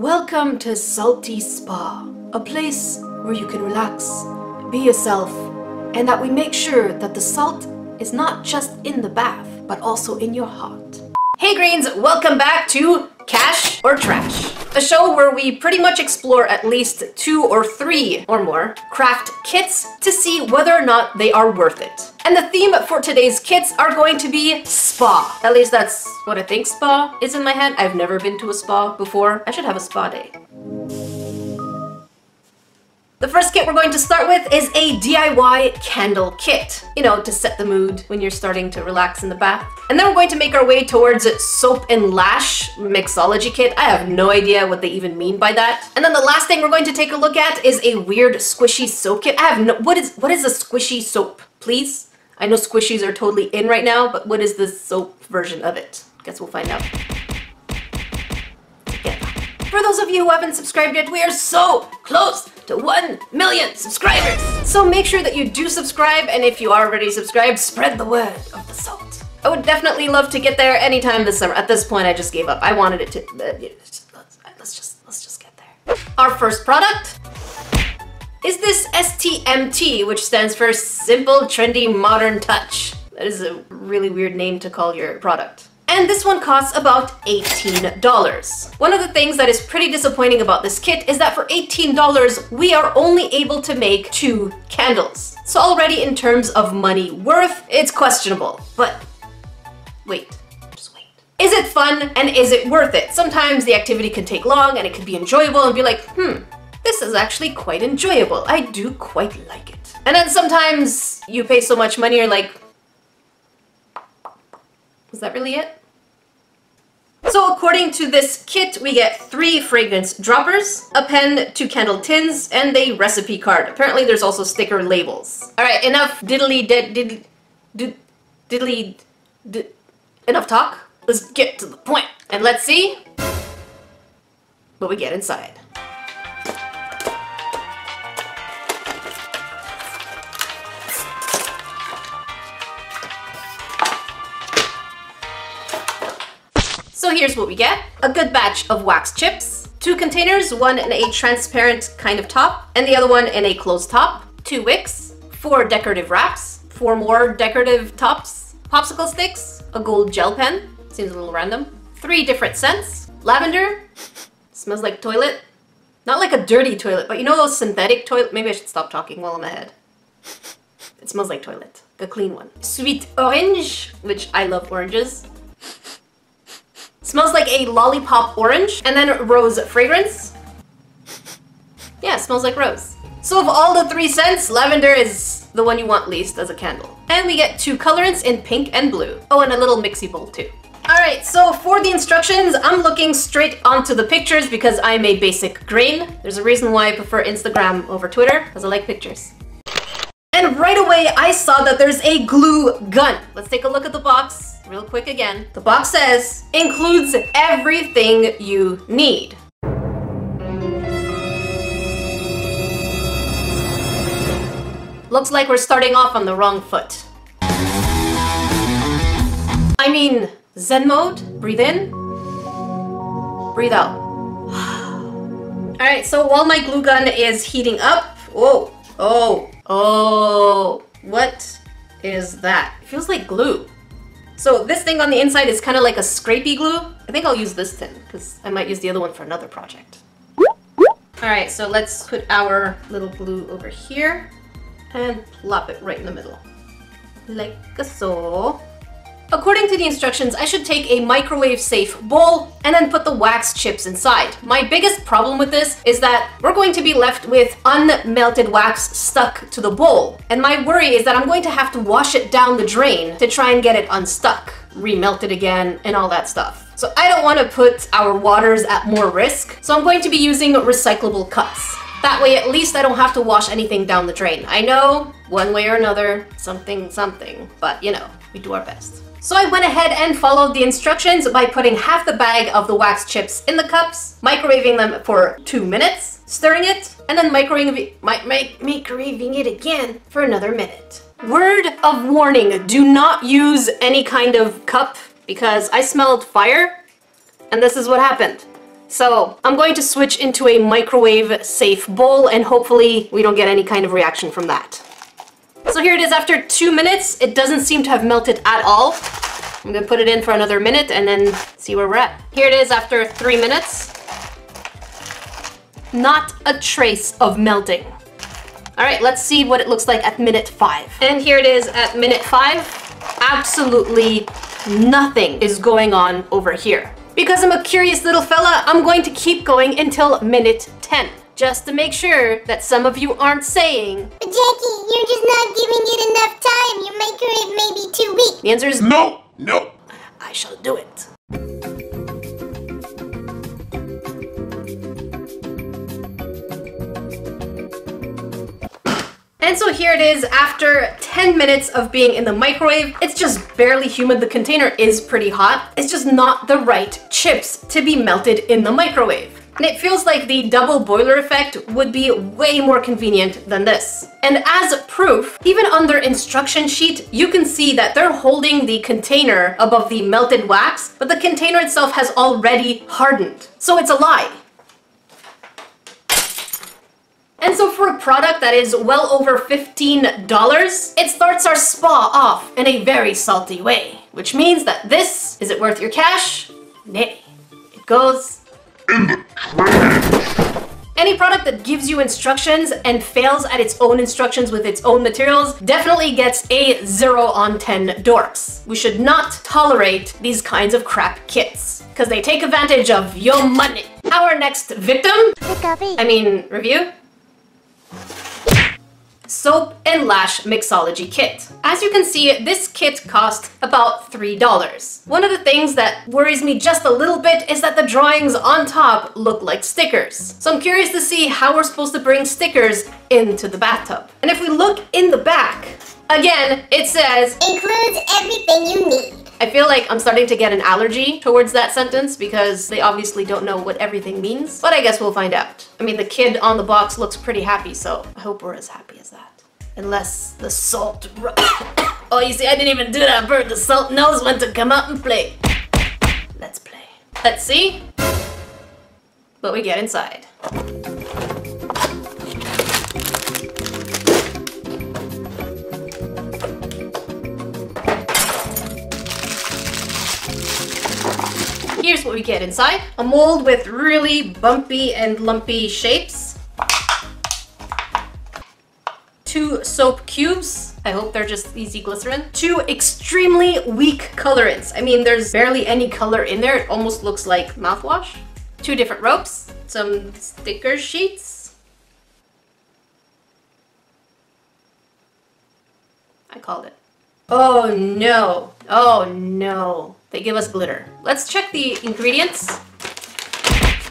Welcome to Salty Spa, a place where you can relax, be yourself, and that we make sure that the salt is not just in the bath, but also in your heart. Hey Greens, welcome back to Cash or Trash, a show where we pretty much explore at least two or three or more craft kits to see whether or not they are worth it. And the theme for today's kits are going to be spa. At least that's what I think spa is in my head. I've never been to a spa before. I should have a spa day. The first kit we're going to start with is a DIY candle kit, you know, to set the mood when you're starting to relax in the bath. And then we're going to make our way towards soap and lash mixology kit. I have no idea what they even mean by that. And then the last thing we're going to take a look at is a weird squishy soap kit. I have no, what is, what is a squishy soap, please? I know squishies are totally in right now, but what is the soap version of it? Guess we'll find out. For those of you who haven't subscribed yet, we are so close to 1 million subscribers! So make sure that you do subscribe, and if you are already subscribed, spread the word of the salt. I would definitely love to get there anytime this summer. At this point, I just gave up. I wanted it to... Uh, let's, let's just, let's just get there. Our first product is this STMT, which stands for Simple Trendy Modern Touch. That is a really weird name to call your product and this one costs about $18. One of the things that is pretty disappointing about this kit is that for $18, we are only able to make two candles. So already in terms of money worth, it's questionable. But wait, just wait. Is it fun and is it worth it? Sometimes the activity can take long and it can be enjoyable and be like, hmm, this is actually quite enjoyable. I do quite like it. And then sometimes you pay so much money, you're like, was that really it? So according to this kit, we get three fragrance droppers, a pen, two candle tins, and a recipe card. Apparently there's also sticker labels. All right, enough diddly did diddly, did, diddly, did, enough talk. Let's get to the point and let's see what we get inside. Here's what we get. A good batch of wax chips, two containers, one in a transparent kind of top, and the other one in a closed top, two wicks, four decorative wraps, four more decorative tops, popsicle sticks, a gold gel pen, seems a little random, three different scents, lavender, smells like toilet, not like a dirty toilet, but you know those synthetic toilet, maybe I should stop talking while I'm ahead. It smells like toilet, the clean one. Sweet orange, which I love oranges, Smells like a lollipop orange. And then rose fragrance. Yeah, smells like rose. So of all the three scents, lavender is the one you want least as a candle. And we get two colorants in pink and blue. Oh, and a little mixy bowl too. Alright, so for the instructions, I'm looking straight onto the pictures because I'm a basic grain. There's a reason why I prefer Instagram over Twitter, because I like pictures. And right away, I saw that there's a glue gun. Let's take a look at the box real quick again. The box says, includes everything you need. Looks like we're starting off on the wrong foot. I mean, Zen mode, breathe in, breathe out. Alright, so while my glue gun is heating up, whoa, oh, oh, what is that? It feels like glue. So this thing on the inside is kind of like a scrapey glue. I think I'll use this tin because I might use the other one for another project. All right, so let's put our little glue over here and plop it right in the middle. Like a so. According to the instructions, I should take a microwave safe bowl and then put the wax chips inside. My biggest problem with this is that we're going to be left with unmelted wax stuck to the bowl. And my worry is that I'm going to have to wash it down the drain to try and get it unstuck, remelt it again, and all that stuff. So I don't want to put our waters at more risk, so I'm going to be using recyclable cups. That way, at least I don't have to wash anything down the drain. I know, one way or another, something, something, but you know, we do our best. So I went ahead and followed the instructions by putting half the bag of the wax chips in the cups, microwaving them for two minutes, stirring it, and then microwaving, microwaving it again for another minute. Word of warning, do not use any kind of cup because I smelled fire and this is what happened. So I'm going to switch into a microwave safe bowl and hopefully we don't get any kind of reaction from that. So here it is after two minutes. It doesn't seem to have melted at all. I'm gonna put it in for another minute and then see where we're at. Here it is after three minutes. Not a trace of melting. All right, let's see what it looks like at minute five. And here it is at minute five. Absolutely nothing is going on over here. Because I'm a curious little fella, I'm going to keep going until minute 10 just to make sure that some of you aren't saying, Jackie, you're just not giving it enough time. Your microwave may be too weak. The answer is No, no. I shall do it. And so here it is after 10 minutes of being in the microwave. It's just barely humid. The container is pretty hot. It's just not the right chips to be melted in the microwave. And it feels like the double boiler effect would be way more convenient than this. And as proof, even on their instruction sheet, you can see that they're holding the container above the melted wax, but the container itself has already hardened. So it's a lie. And so for a product that is well over $15, it starts our spa off in a very salty way. Which means that this, is it worth your cash? Nay. It goes In the trash. any product that gives you instructions and fails at its own instructions with its own materials definitely gets a 0 on 10 dorks. We should not tolerate these kinds of crap kits because they take advantage of your money. Our next victim, I mean review, Soap and Lash Mixology Kit. As you can see, this kit cost about $3. One of the things that worries me just a little bit is that the drawings on top look like stickers. So I'm curious to see how we're supposed to bring stickers into the bathtub. And if we look in the back, again, it says Includes everything you need. I feel like I'm starting to get an allergy towards that sentence because they obviously don't know what everything means. But I guess we'll find out. I mean, the kid on the box looks pretty happy, so I hope we're as happy as that. Unless the salt Oh, you see, I didn't even do that, Bert. The salt knows when to come out and play. Let's play. Let's see what we get inside. Here's what we get inside. A mold with really bumpy and lumpy shapes. Two soap cubes. I hope they're just easy glycerin. Two extremely weak colorants. I mean, there's barely any color in there. It almost looks like mouthwash. Two different ropes. Some sticker sheets. I called it. Oh no. Oh no. They give us glitter. Let's check the ingredients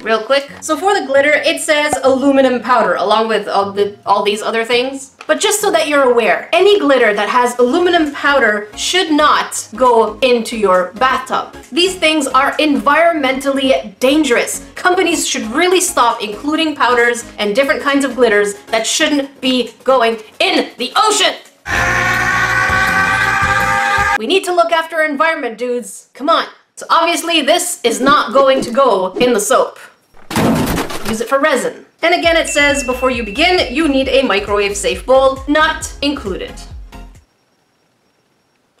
real quick. So for the glitter, it says aluminum powder along with all, the, all these other things. But just so that you're aware, any glitter that has aluminum powder should not go into your bathtub. These things are environmentally dangerous. Companies should really stop including powders and different kinds of glitters that shouldn't be going in the ocean. We need to look after our environment, dudes. Come on. So obviously this is not going to go in the soap. Use it for resin. And again, it says before you begin, you need a microwave safe bowl, not included.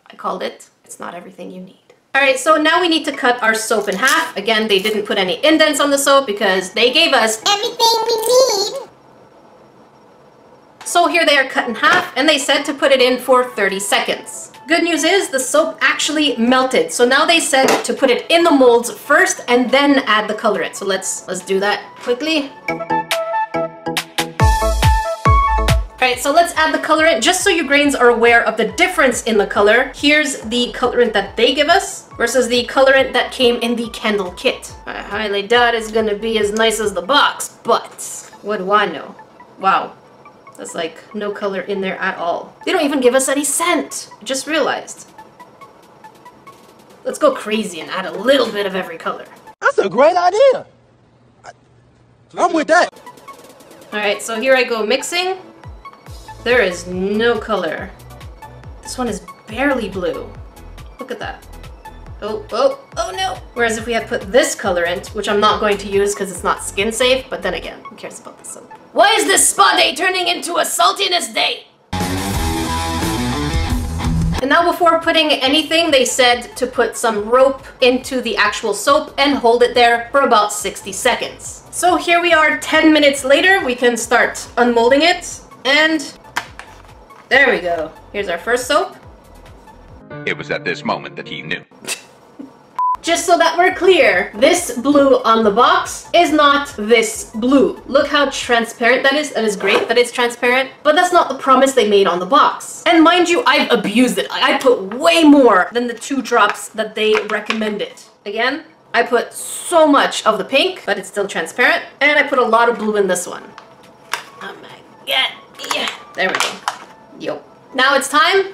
I called it. It's not everything you need. All right, so now we need to cut our soap in half. Again, they didn't put any indents on the soap because they gave us Everything we need. So here they are cut in half and they said to put it in for 30 seconds. Good news is the soap actually melted. So now they said to put it in the molds first and then add the colorant. So let's let's do that quickly. Alright, so let's add the colorant just so your grains are aware of the difference in the color. Here's the colorant that they give us versus the colorant that came in the candle kit. I highly doubt it's gonna be as nice as the box, but what do I know? Wow, there's like no color in there at all. They don't even give us any scent. I just realized. Let's go crazy and add a little bit of every color. That's a great idea. I- I'm with that. Alright, so here I go mixing. There is no color. This one is barely blue. Look at that. Oh, oh, oh no. Whereas if we had put this colorant, which I'm not going to use because it's not skin safe, but then again, who cares about the soap? Why is this spa day turning into a saltiness day? And now before putting anything, they said to put some rope into the actual soap and hold it there for about 60 seconds. So here we are 10 minutes later, we can start unmolding it and there we go. Here's our first soap. It was at this moment that he knew. Just so that we're clear, this blue on the box is not this blue. Look how transparent that is. That is great that it's transparent, but that's not the promise they made on the box. And mind you, I've abused it. I put way more than the two drops that they recommended. Again, I put so much of the pink, but it's still transparent. And I put a lot of blue in this one. Oh my god. Yeah. There we go. Yo. Now it's time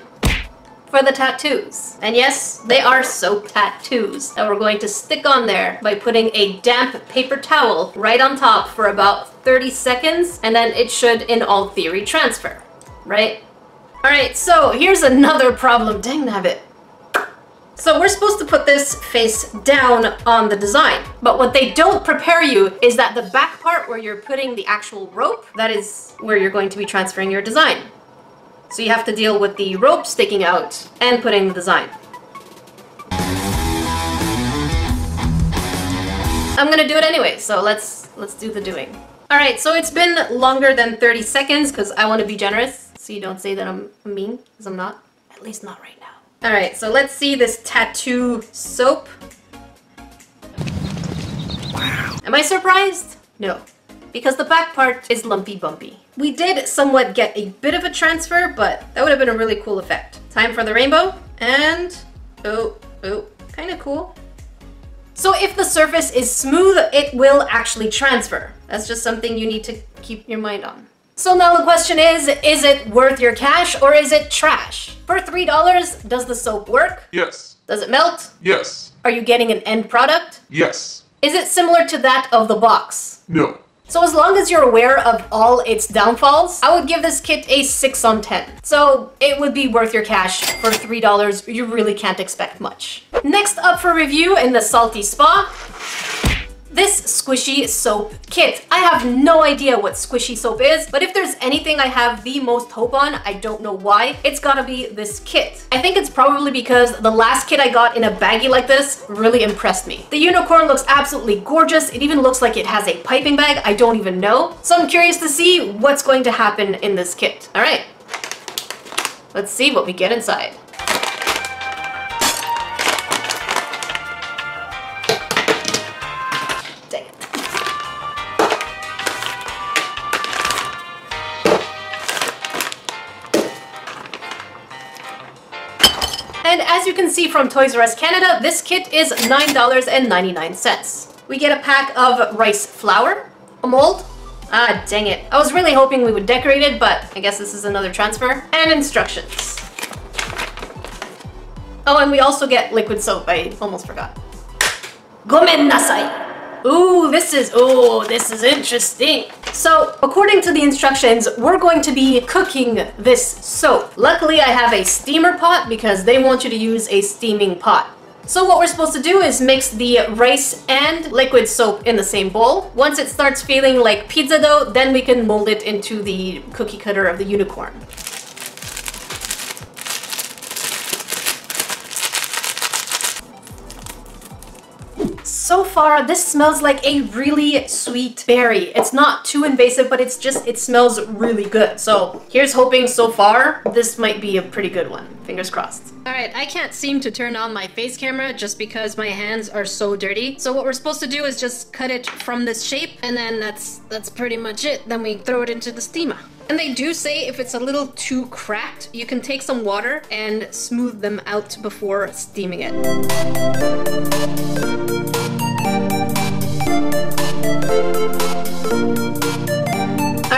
for the tattoos. And yes, they are soap tattoos that we're going to stick on there by putting a damp paper towel right on top for about 30 seconds, and then it should, in all theory, transfer, right? All right, so here's another problem. Dang nabbit. So we're supposed to put this face down on the design, but what they don't prepare you is that the back part where you're putting the actual rope, that is where you're going to be transferring your design. So you have to deal with the rope sticking out and putting the design. I'm gonna do it anyway, so let's let's do the doing. All right, so it's been longer than 30 seconds because I want to be generous, so you don't say that I'm mean, because I'm not. At least not right now. All right, so let's see this tattoo soap. Wow. Am I surprised? No, because the back part is lumpy bumpy. We did somewhat get a bit of a transfer, but that would have been a really cool effect. Time for the rainbow, and oh, oh, kind of cool. So if the surface is smooth, it will actually transfer. That's just something you need to keep your mind on. So now the question is, is it worth your cash or is it trash? For $3, does the soap work? Yes. Does it melt? Yes. Are you getting an end product? Yes. Is it similar to that of the box? No. So as long as you're aware of all its downfalls, I would give this kit a 6 on 10. So it would be worth your cash for $3. You really can't expect much. Next up for review in the Salty Spa, this squishy soap kit. I have no idea what squishy soap is, but if there's anything I have the most hope on, I don't know why, it's gotta be this kit. I think it's probably because the last kit I got in a baggie like this really impressed me. The unicorn looks absolutely gorgeous. It even looks like it has a piping bag. I don't even know. So I'm curious to see what's going to happen in this kit. All right, let's see what we get inside. As you can see from Toys R Us Canada, this kit is $9.99. We get a pack of rice flour, a mold, ah dang it. I was really hoping we would decorate it, but I guess this is another transfer, and instructions. Oh, and we also get liquid soap, I almost forgot. Gomen nasai. Ooh, this is, ooh, this is interesting. So, according to the instructions, we're going to be cooking this soap. Luckily, I have a steamer pot because they want you to use a steaming pot. So what we're supposed to do is mix the rice and liquid soap in the same bowl. Once it starts feeling like pizza dough, then we can mold it into the cookie cutter of the unicorn. So far, this smells like a really sweet berry. It's not too invasive, but it's just, it smells really good. So here's hoping so far, this might be a pretty good one. Fingers crossed. All right, I can't seem to turn on my face camera just because my hands are so dirty. So what we're supposed to do is just cut it from this shape and then that's, that's pretty much it. Then we throw it into the steamer. And they do say if it's a little too cracked, you can take some water and smooth them out before steaming it.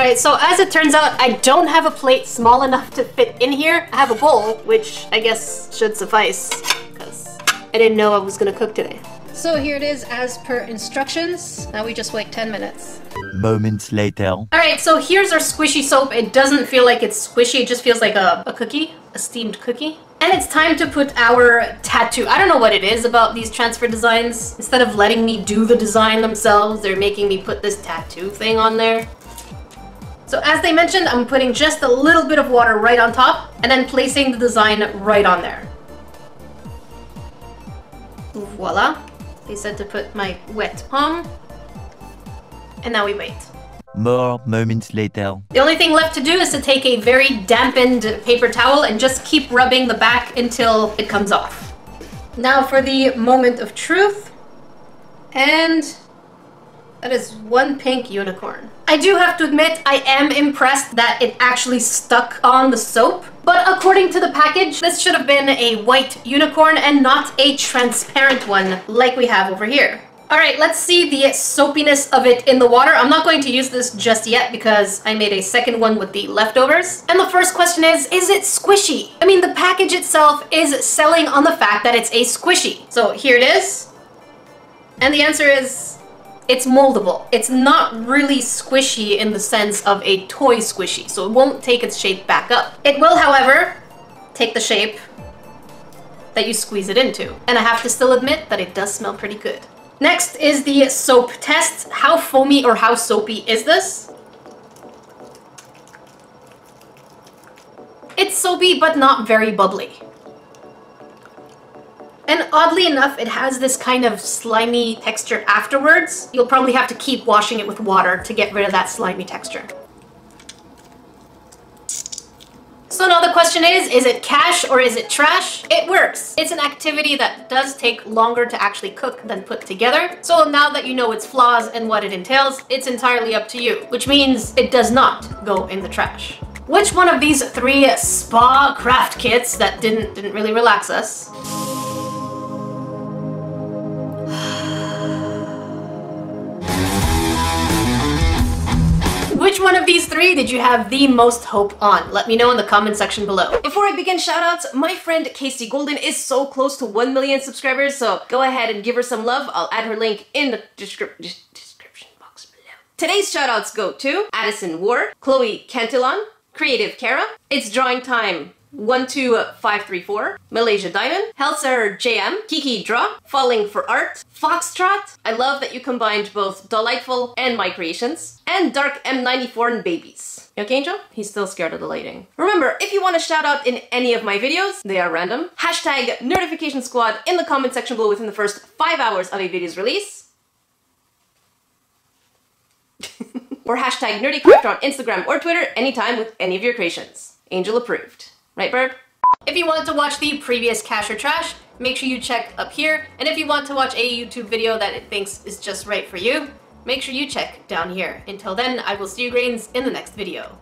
Alright, so as it turns out, I don't have a plate small enough to fit in here. I have a bowl, which I guess should suffice, because I didn't know I was gonna cook today. So here it is as per instructions. Now we just wait 10 minutes. Moments later. Alright, so here's our squishy soap. It doesn't feel like it's squishy, it just feels like a, a cookie, a steamed cookie. And it's time to put our tattoo. I don't know what it is about these transfer designs. Instead of letting me do the design themselves, they're making me put this tattoo thing on there. So as they mentioned, I'm putting just a little bit of water right on top and then placing the design right on there. Voila. They said to put my wet palm. And now we wait. More moments later. The only thing left to do is to take a very dampened paper towel and just keep rubbing the back until it comes off. Now for the moment of truth. And that is one pink unicorn. I do have to admit, I am impressed that it actually stuck on the soap. But according to the package, this should have been a white unicorn and not a transparent one like we have over here. All right, let's see the soapiness of it in the water. I'm not going to use this just yet because I made a second one with the leftovers. And the first question is, is it squishy? I mean, the package itself is selling on the fact that it's a squishy. So here it is. And the answer is, it's moldable. It's not really squishy in the sense of a toy squishy, so it won't take its shape back up. It will, however, take the shape that you squeeze it into. And I have to still admit that it does smell pretty good. Next is the soap test. How foamy or how soapy is this? It's soapy, but not very bubbly. And oddly enough, it has this kind of slimy texture afterwards. You'll probably have to keep washing it with water to get rid of that slimy texture. So now the question is, is it cash or is it trash? It works. It's an activity that does take longer to actually cook than put together. So now that you know its flaws and what it entails, it's entirely up to you, which means it does not go in the trash. Which one of these three spa craft kits that didn't, didn't really relax us one of these three did you have the most hope on? Let me know in the comment section below. Before I begin shoutouts, my friend Casey Golden is so close to 1 million subscribers, so go ahead and give her some love. I'll add her link in the description box below. Today's shoutouts go to Addison Ward, Chloe Cantillon, Creative Kara, It's Drawing Time 12534, Malaysia Diamond, Helser JM, Kiki Draw, Falling for Art, Foxtrot, I love that you combined both Delightful and my creations, and Dark M94 and Babies. You okay, Angel? He's still scared of the lighting. Remember, if you want a shout out in any of my videos, they are random, hashtag notification Squad in the comment section below within the first 5 hours of a video's release. or hashtag NerdECrafter on Instagram or Twitter anytime with any of your creations. Angel approved. Right, Bird? If you wanted to watch the previous Cash or Trash, make sure you check up here. And if you want to watch a YouTube video that it thinks is just right for you, make sure you check down here. Until then, I will see you grains in the next video.